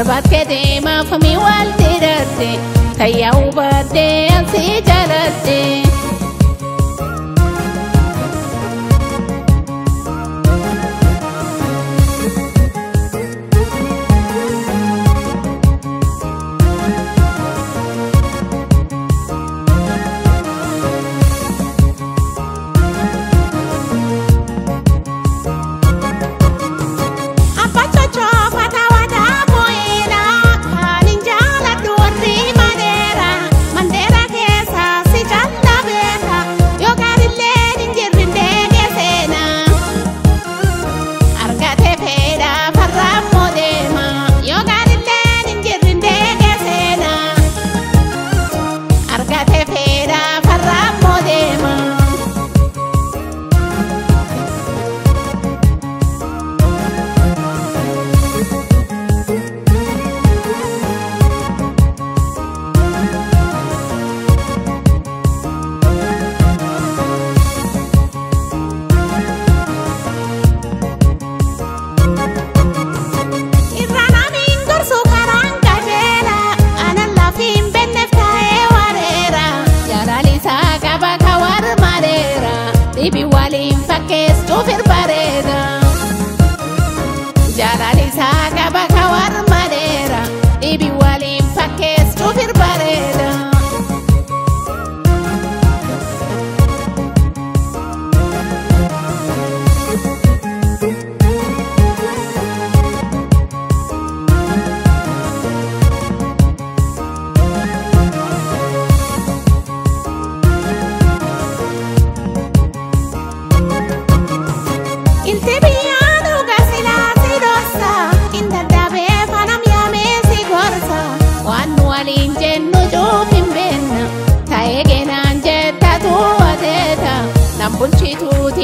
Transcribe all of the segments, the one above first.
barbaaddee deemaaf mi'u al dheeratte tayyaawu baaddee.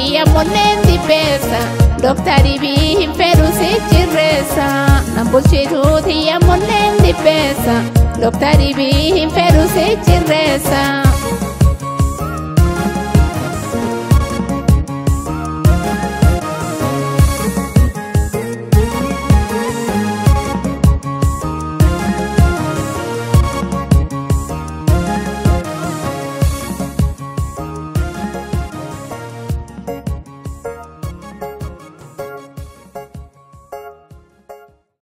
Maria Monezi pesa Daktari bimperusi chiresa Nambushituti ya Monezi pesa Daktari bimperusi chiresa